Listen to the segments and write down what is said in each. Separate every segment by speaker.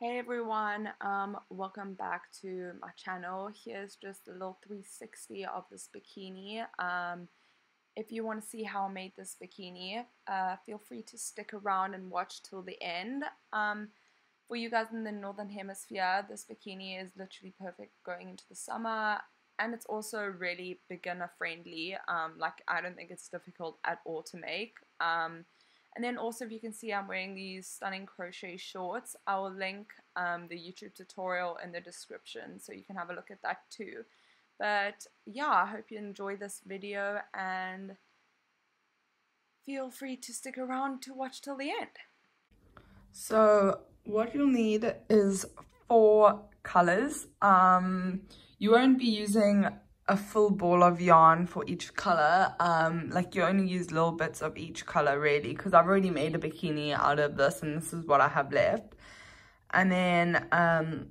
Speaker 1: Hey everyone, um, welcome back to my channel. Here's just a little 360 of this bikini. Um, if you want to see how I made this bikini, uh, feel free to stick around and watch till the end. Um, for you guys in the northern hemisphere, this bikini is literally perfect going into the summer and it's also really beginner friendly. Um, like I don't think it's difficult at all to make. And then also if you can see I'm wearing these stunning crochet shorts, I will link um, the YouTube tutorial in the description so you can have a look at that too. But yeah, I hope you enjoy this video and feel free to stick around to watch till the end. So what you'll need is four colors. Um, you won't be using a full ball of yarn for each color. Um like you only use little bits of each color really because i've already made a bikini out of this and this is what i have left. And then um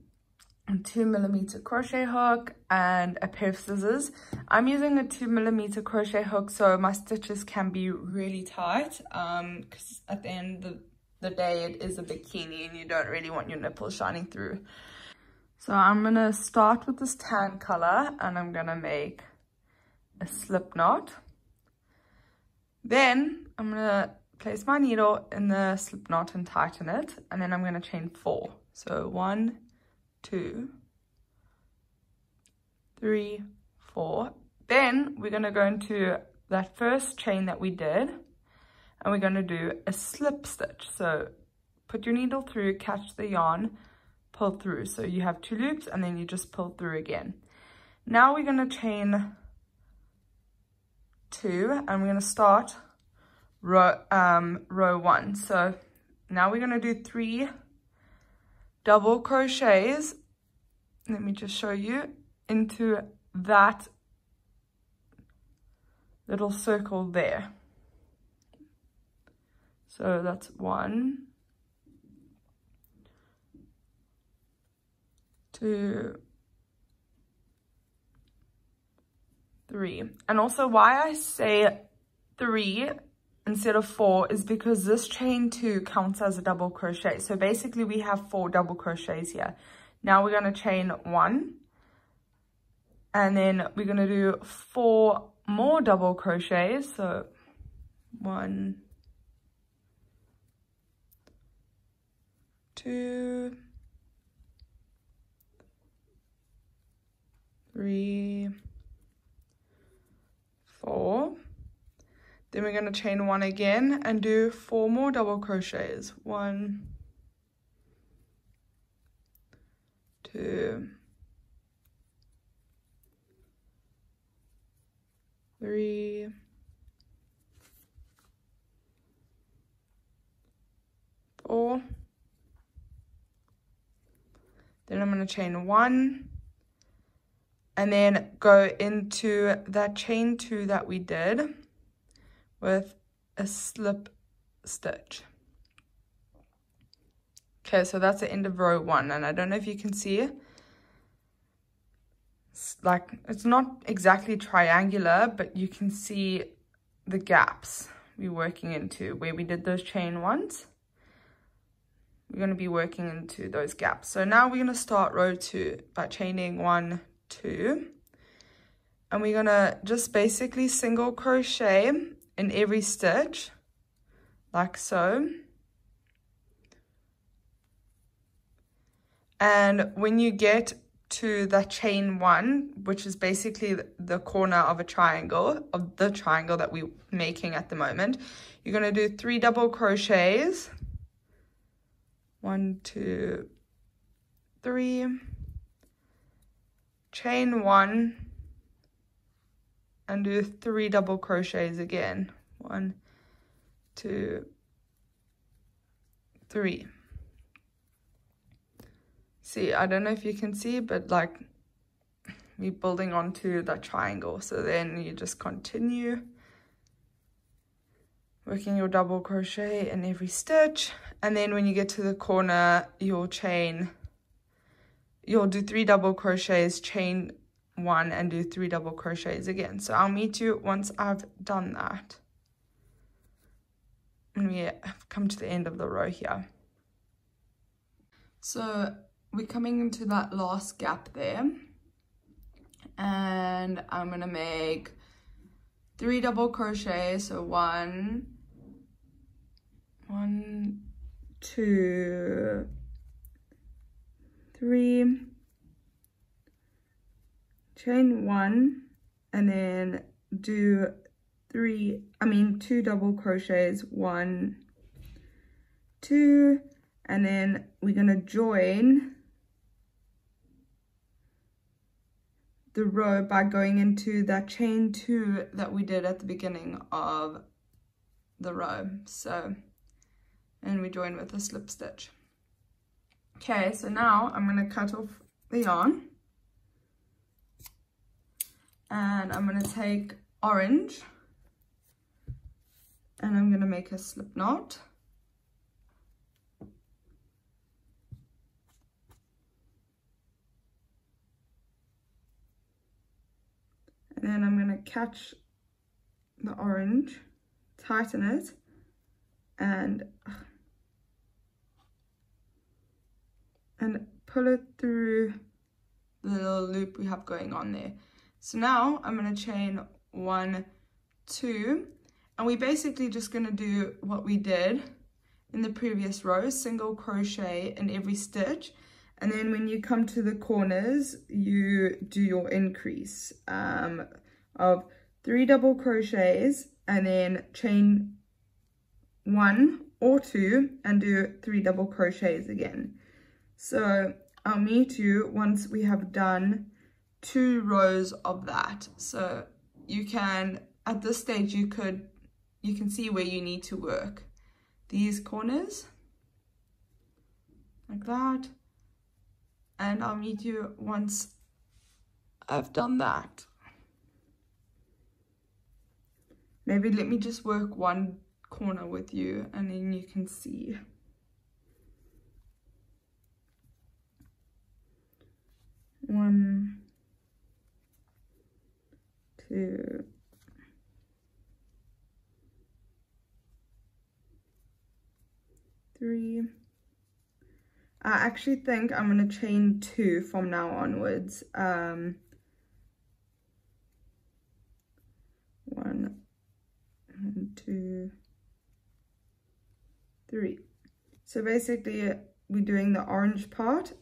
Speaker 1: two millimeter crochet hook and a pair of scissors. I'm using a two millimeter crochet hook so my stitches can be really tight um because at the end of the day it is a bikini and you don't really want your nipples shining through so I'm to start with this tan color and I'm to make a slip knot. Then I'm to place my needle in the slip knot and tighten it. And then I'm going to chain four. So one, two, three, four. Then we're going to go into that first chain that we did and we're going to do a slip stitch. So put your needle through, catch the yarn, pull through. So you have two loops and then you just pull through again. Now we're going to chain two and we're going to start row, um, row one. So now we're going to do three double crochets. Let me just show you into that little circle there. So that's one, two, three. And also why I say three instead of four is because this chain two counts as a double crochet. So basically we have four double crochets here. Now we're going to chain one and then we're going to do four more double crochets. So one, two, three, four. Then we're going to chain one again and do four more double crochets. One, two, three, four. Then I'm going to chain one, and then go into that chain two that we did with a slip stitch. Okay, so that's the end of row one, and I don't know if you can see it. It's like, it's not exactly triangular, but you can see the gaps we're working into where we did those chain ones. We're going to be working into those gaps. So now we're going to start row two by chaining one, two. And we're gonna just basically single crochet in every stitch like so. And when you get to the chain one which is basically the corner of a triangle of the triangle that we're making at the moment you're going to do three double crochets. One two three chain one and do three double crochets again. One two three. See I don't know if you can see but like me building onto that triangle. So then you just continue working your double crochet in every stitch. And then when you get to the corner you'll chain you'll do three double crochets, chain one, and do three double crochets again. So I'll meet you once I've done that. And we have come to the end of the row here. So we're coming into that last gap there. And I'm gonna make three double crochets. So one, one, two, three, chain one, and then do three, I mean two double crochets, one, two, and then we're gonna join the row by going into that chain two that we did at the beginning of the row. So, and we join with a slip stitch. Okay, so now I'm gonna cut off the yarn and I'm gonna take orange and I'm gonna make a slip knot. And then I'm gonna catch the orange, tighten it, and and pull it through the little loop we have going on there. So now I'm going to chain one, two, and we're basically just going to do what we did in the previous row, single crochet in every stitch. And then when you come to the corners, you do your increase um, of three double crochets and then chain one or two and do three double crochets again. So I'll meet you once we have done two rows of that. So you can, at this stage, you could, you can see where you need to work. These corners, like that. And I'll meet you once I've done that. Maybe let me just work one corner with you and then you can see. One, two, three. I actually think I'm going to chain two from now onwards. Um, one, two, three. So basically we're doing the orange part,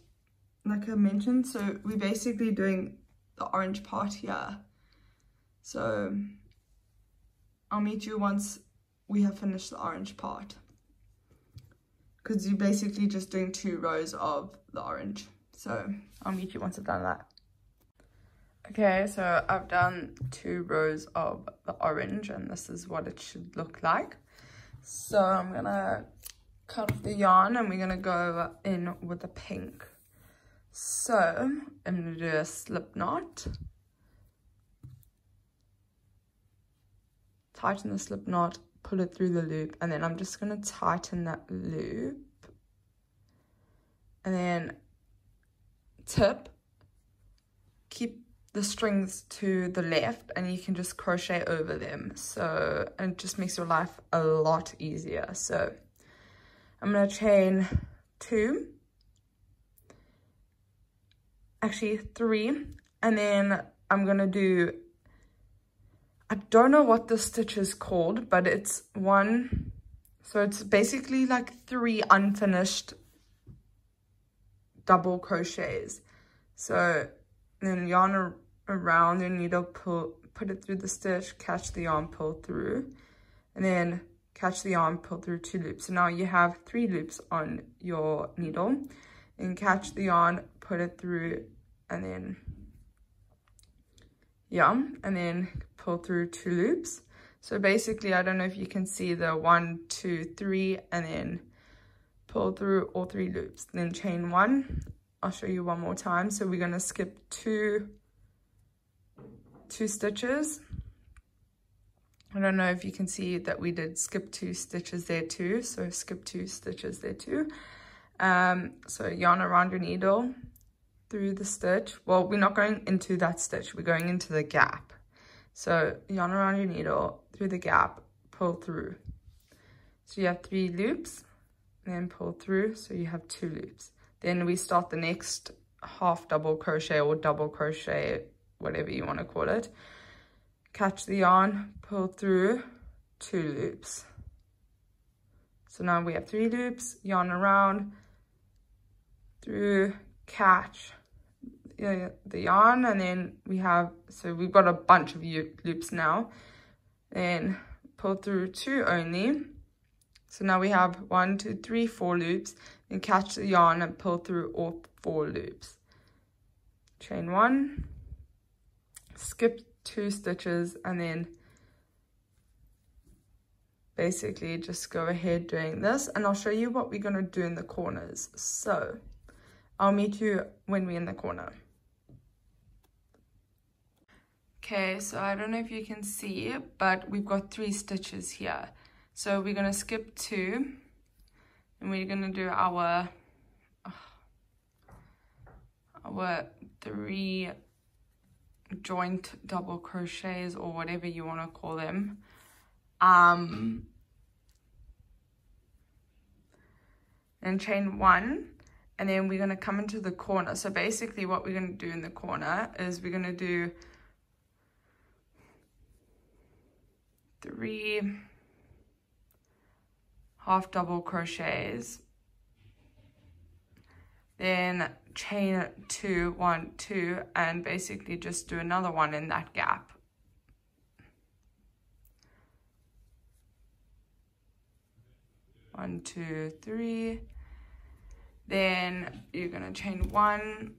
Speaker 1: like I mentioned. So we're basically doing the orange part here. So I'll meet you once we have finished the orange part. Because you're basically just doing two rows of the orange. So I'll meet you once I've done that. Okay, so I've done two rows of the orange and this is what it should look like. So I'm gonna cut off the yarn and we're gonna go in with the pink. So I'm gonna do a slip knot. Tighten the slip knot, pull it through the loop, and then I'm just gonna tighten that loop. And then tip, keep the strings to the left and you can just crochet over them so it just makes your life a lot easier so i'm going to chain two actually three and then i'm going to do i don't know what the stitch is called but it's one so it's basically like three unfinished double crochets so then yarn around your needle, pull, put it through the stitch, catch the yarn, pull through, and then catch the yarn, pull through two loops. So now you have three loops on your needle, and catch the yarn, put it through, and then, yeah, and then pull through two loops. So basically, I don't know if you can see the one, two, three, and then pull through all three loops. Then chain one. I'll show you one more time. So we're going to skip two two stitches. I don't know if you can see that we did skip two stitches there too. So skip two stitches there too. Um, so yarn around your needle through the stitch. Well, we're not going into that stitch. We're going into the gap. So yarn around your needle through the gap, pull through. So you have three loops, then pull through. So you have two loops. then we start the next half double crochet or double crochet whatever you want to call it catch the yarn pull through two loops so now we have three loops yarn around through catch the yarn and then we have so we've got a bunch of loops now. Then pull through two only. So now we have one two three four loops. Then catch the yarn and pull through all four loops. Chain one. Skip two stitches and then basically just go ahead doing this. And I'll show you what we're going to do in the corners. So I'll meet you when we're in the corner. Okay so I don't know if you can see but we've got three stitches here. So we're going to skip two and we're going to do our our three joint double crochets or whatever you want to call them. Um and chain one and then we're going to come into the corner. So basically what we're going to do in the corner is we're going to do three half double crochets then chain two one two and basically just do another one in that gap. One two three then you're gonna chain one.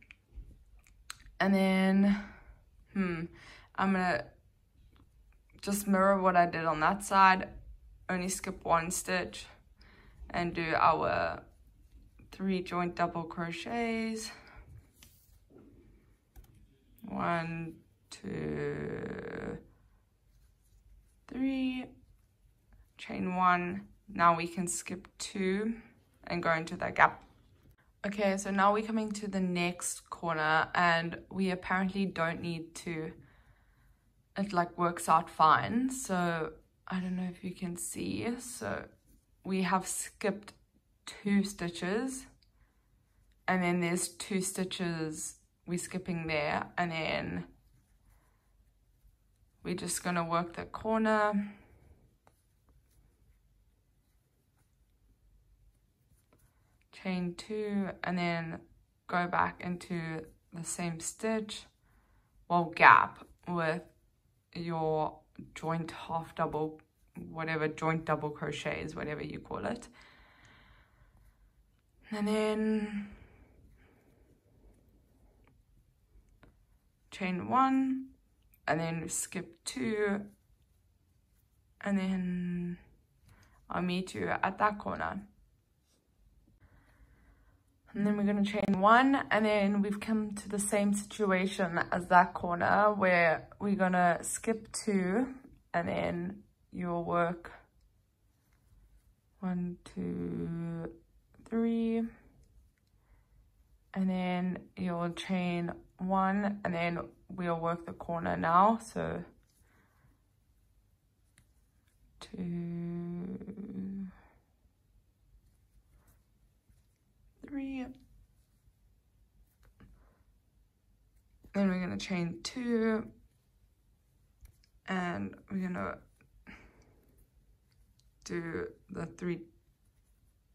Speaker 1: And then hmm i'm gonna just mirror what i did on that side only skip one stitch and do our three joint double crochets. One two three chain one. Now we can skip two and go into that gap okay so now we're coming to the next corner and we apparently don't need to it like works out fine. So I don't know if you can see. So we have skipped two stitches and then there's two stitches we're skipping there and then we're just going to work the corner chain two and then go back into the same stitch well gap with your joint half double whatever joint double crochets whatever you call it. And then chain one and then skip two and then I'll meet you at that corner and then we're going to chain one and then we've come to the same situation as that corner where we're going to skip two and then you'll work one two three and then you'll chain one and then we'll work the corner now. So two three then we're going to chain two and we're going to do the three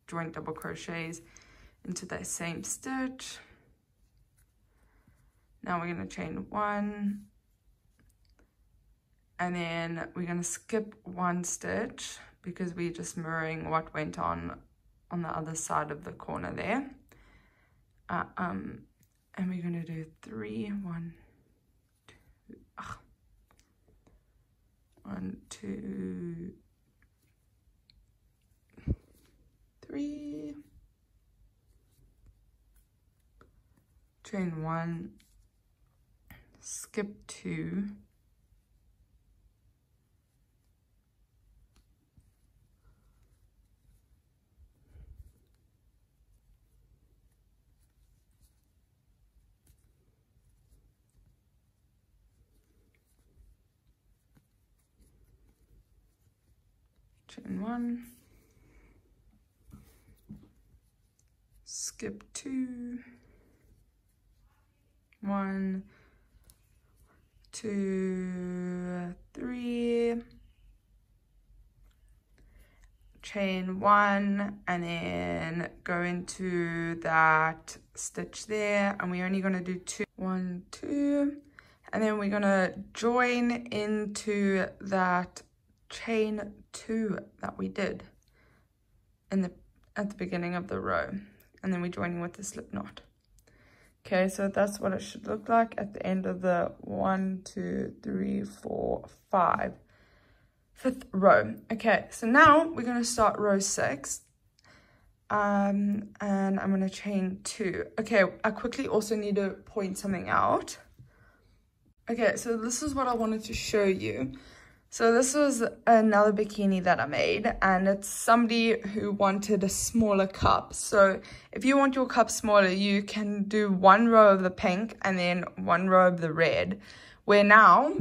Speaker 1: joint double crochets into that same stitch. Now we're going to chain one. And then we're going to skip one stitch because we're just mirroring what went on on the other side of the corner there. Uh, um, and we're going to do three, one, two, ugh. one, two, three, chain one, skip two, chain one, skip two, one, two, three, chain one and then go into that stitch there and we're only going to do two. One two. And then we're going to join into that chain two that we did in the at the beginning of the row and then we're joining with the slip knot okay so that's what it should look like at the end of the one two three four five fifth row. Okay, so now we're going to start row six. Um, and I'm going to chain two. Okay, I quickly also need to point something out. Okay, so this is what I wanted to show you. So this was another bikini that I made and it's somebody who wanted a smaller cup. So if you want your cup smaller, you can do one row of the pink and then one row of the red. Where now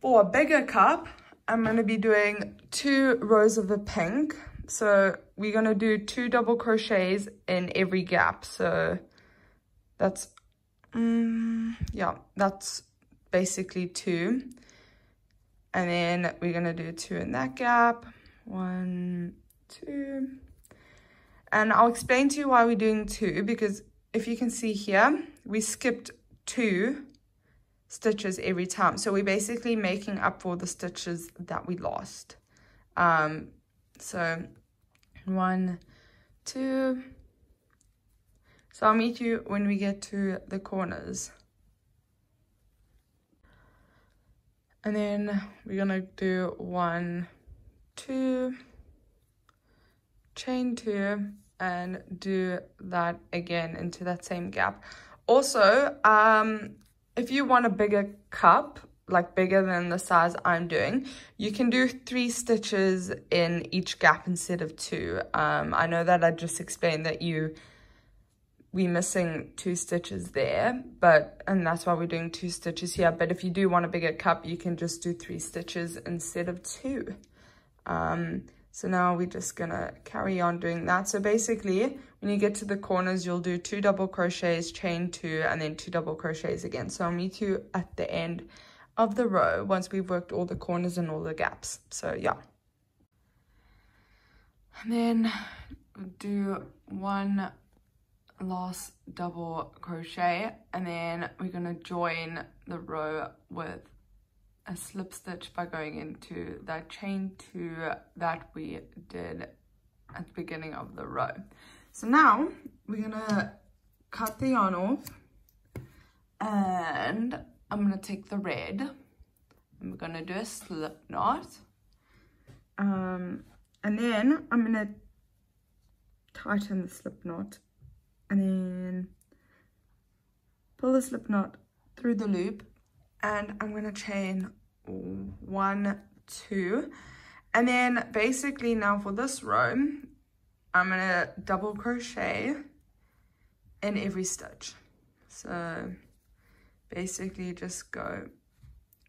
Speaker 1: for a bigger cup, I'm going to be doing two rows of the pink. So we're going to do two double crochets in every gap. So that's, um, yeah, that's basically two. And then we're to do two in that gap. One, two. And I'll explain to you why we're doing two because if you can see here, we skipped two stitches every time. So we're basically making up for the stitches that we lost. Um, so one, two. So I'll meet you when we get to the corners. And then we're gonna do one, two, chain two, and do that again into that same gap. Also, um, if you want a bigger cup, like bigger than the size I'm doing, you can do three stitches in each gap instead of two. Um, I know that I just explained that you we missing two stitches there, but and that's why we're doing two stitches here. But if you do want a bigger cup, you can just do three stitches instead of two. Um, so now we're just gonna carry on doing that. So basically, when you get to the corners, you'll do two double crochets, chain two, and then two double crochets again. So I'll meet you at the end of the row once we've worked all the corners and all the gaps. So yeah. And then do one last double crochet and then we're going to join the row with a slip stitch by going into that chain two that we did at the beginning of the row. So now we're gonna cut the yarn off and I'm gonna take the red and we're gonna do a slip knot. Um, and then I'm gonna tighten the slip knot and then pull the slip knot through the loop and I'm going to chain one, two. And then basically now for this row, I'm going to double crochet in every stitch. So basically just go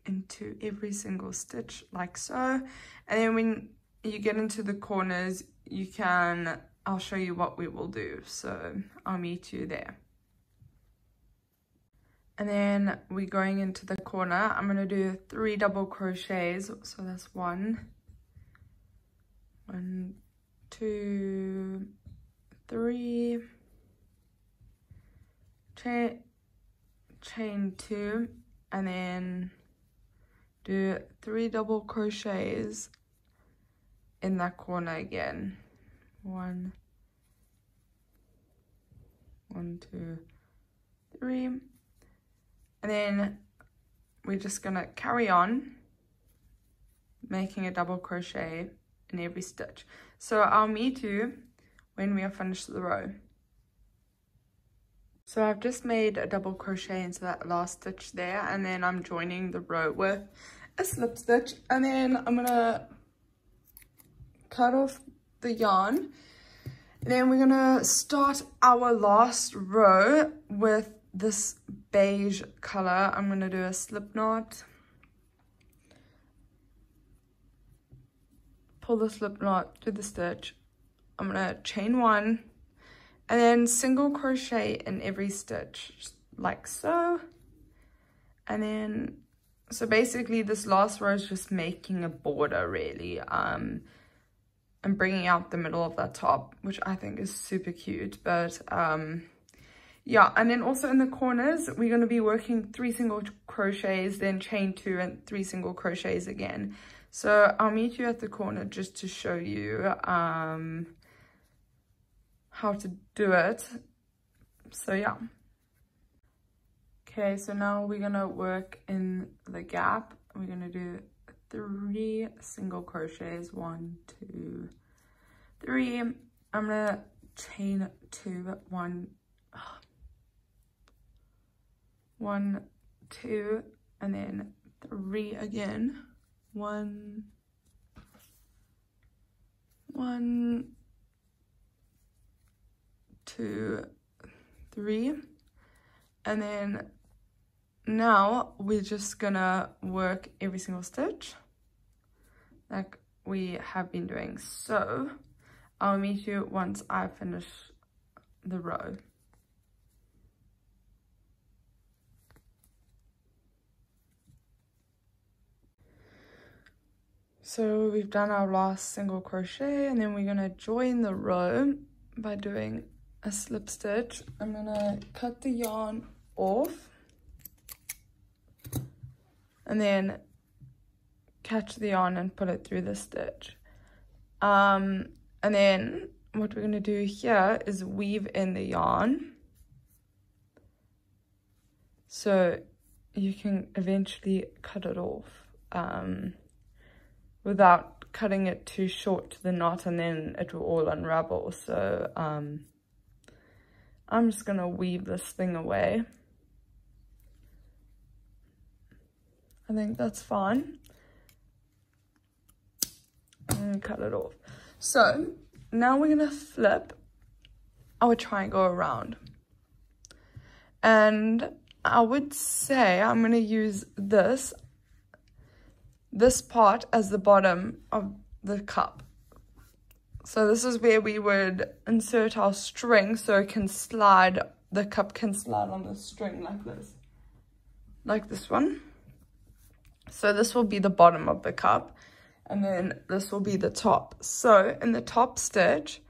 Speaker 1: into every single stitch like so. And then when you get into the corners, you can, I'll show you what we will do. So I'll meet you there. And then we're going into the corner. I'm going to do three double crochets. So that's one, one, two, three, chain, chain two, and then do three double crochets in that corner again. One, one, two, three and then we're just gonna carry on making a double crochet in every stitch. So I'll meet you when we have finished the row. So I've just made a double crochet into that last stitch there and then I'm joining the row with a slip stitch and then I'm gonna cut off the yarn. Then we're gonna start our last row with this beige color. I'm to do a slip knot. Pull the slip knot through the stitch. I'm to chain one and then single crochet in every stitch like so and then so basically this last row is just making a border really um and bringing out the middle of that top which i think is super cute but um yeah and then also in the corners we're going to be working three single crochets then chain two and three single crochets again. So i'll meet you at the corner just to show you um how to do it. So yeah. Okay so now we're gonna work in the gap. We're gonna do three single crochets. One two three. I'm gonna chain two one one two and then three again. One one two three and then now we're just gonna work every single stitch like we have been doing. So i'll meet you once i finish the row. So we've done our last single crochet and then we're to join the row by doing a slip stitch. I'm to cut the yarn off and then catch the yarn and pull it through the stitch. Um, and then what we're going to do here is weave in the yarn. So you can eventually cut it off. Um, without cutting it too short to the knot and then it will all unravel. So um, I'm just going to weave this thing away. I think that's fine. And cut it off. So now we're going to flip our triangle around. And I would say I'm going to use this this part as the bottom of the cup. So this is where we would insert our string so it can slide, the cup can slide on the string like this. Like this one. So this will be the bottom of the cup and then this will be the top. So in the top stitch,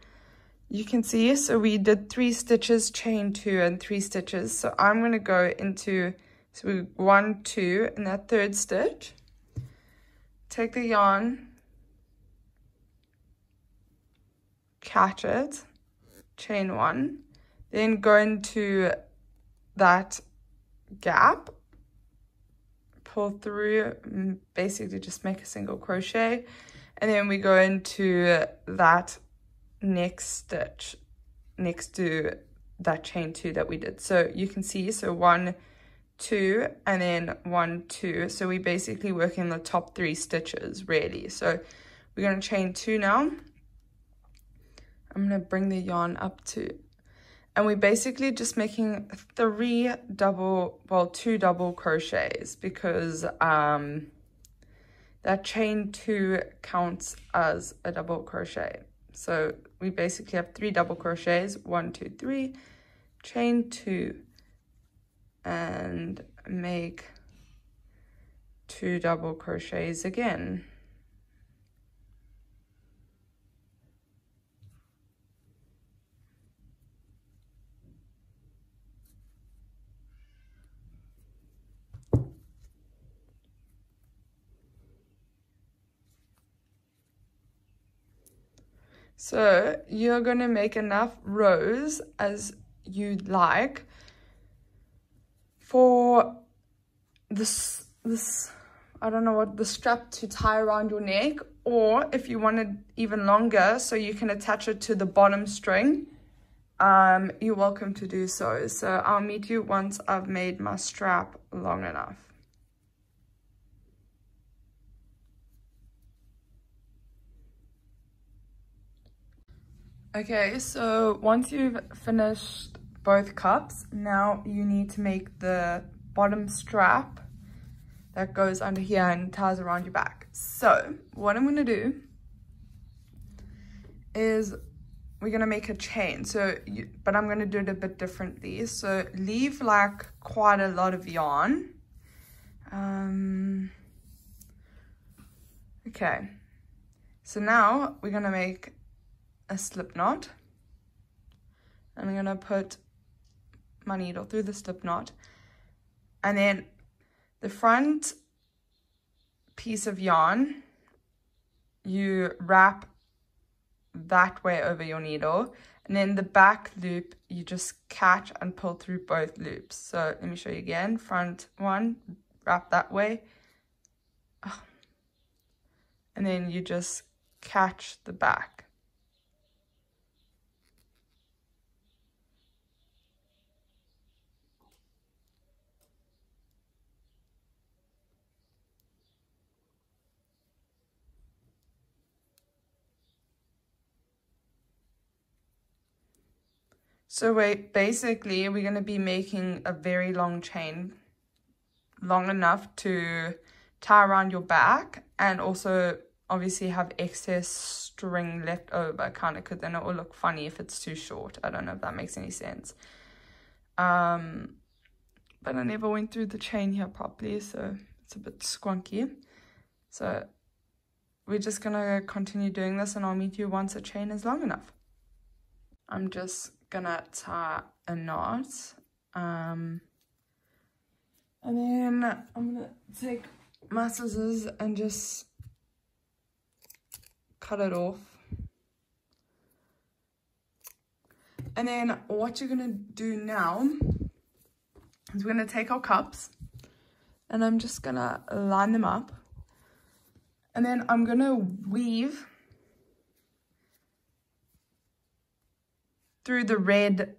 Speaker 1: you can see, so we did three stitches, chain two and three stitches. So I'm going to go into, so we one, two in that third stitch take the yarn, catch it, chain one, then go into that gap, pull through, mm, basically just make a single crochet, and then we go into that next stitch next to that chain two that we did. So you can see, so one, two and then one two. So we basically work in the top three stitches really. So we're going to chain two now. I'm going to bring the yarn up to and we're basically just making three double well two double crochets because um that chain two counts as a double crochet so we basically have three double crochets one two three chain two and make two double crochets again. So you're going to make enough rows as you'd like for this this I don't know what the strap to tie around your neck or if you want it even longer so you can attach it to the bottom string um you're welcome to do so. So I'll meet you once I've made my strap long enough okay so once you've finished both cups. Now you need to make the bottom strap that goes under here and ties around your back. So what I'm to do is we're gonna make a chain. So, you, but I'm gonna do it a bit differently. So leave like quite a lot of yarn. Um, okay. So now we're gonna make a slip knot. And I'm gonna put my needle through the slip knot. And then the front piece of yarn, you wrap that way over your needle. And then the back loop you just catch and pull through both loops. So let me show you again. Front one wrap that way. Ah. And then you just catch the back So wait, basically we're going to be making a very long chain, long enough to tie around your back and also obviously have excess string left over kind of because then it will look funny if it's too short. I don't know if that makes any sense. Um, but I never went through the chain here properly so it's a bit squonky. So we're just going to continue doing this and I'll meet you once the chain is long enough. I'm just gonna tie a knot. Um, and then I'm gonna take my scissors and just cut it off. And then what you're gonna do now is we're gonna take our cups and I'm just gonna line them up. And then I'm gonna weave through the red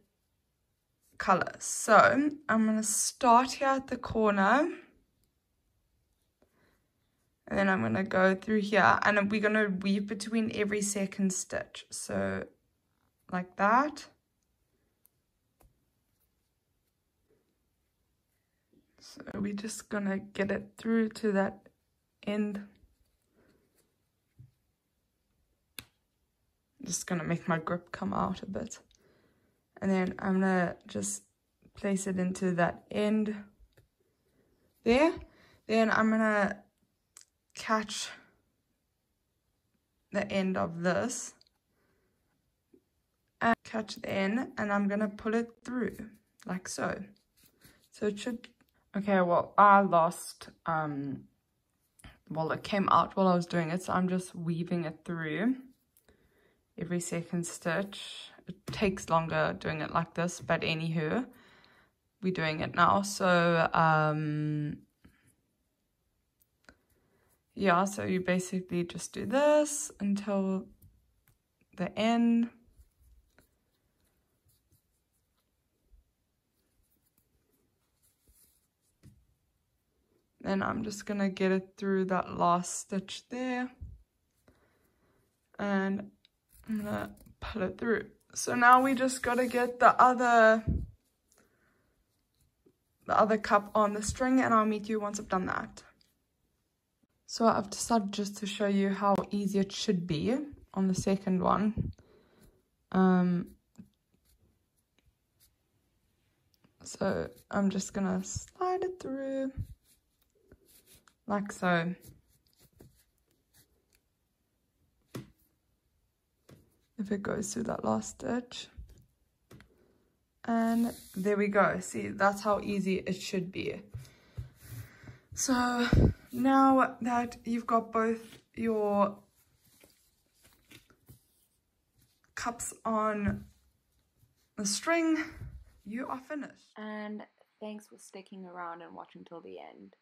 Speaker 1: color. So I'm going to start here at the corner. And then I'm going to go through here and we're going to weave between every second stitch. So like that. So we're just going to get it through to that end. just going to make my grip come out a bit and then I'm gonna just place it into that end there. Then I'm gonna catch the end of this. And catch the end and I'm gonna pull it through like so. So it should okay well I lost um well it came out while I was doing it so I'm just weaving it through. Every second stitch it takes longer doing it like this, but anywho, we're doing it now. So, um, yeah, so you basically just do this until the end. Then I'm just going to get it through that last stitch there. And I'm going to pull it through. So now we just got to get the other the other cup on the string and I'll meet you once I've done that. So I've decided just to show you how easy it should be on the second one. Um, so I'm just gonna slide it through like so. If it goes through that last stitch. And there we go. See, that's how easy it should be. So now that you've got both your cups on the string, you are finished.
Speaker 2: And thanks for sticking around and watching till the end.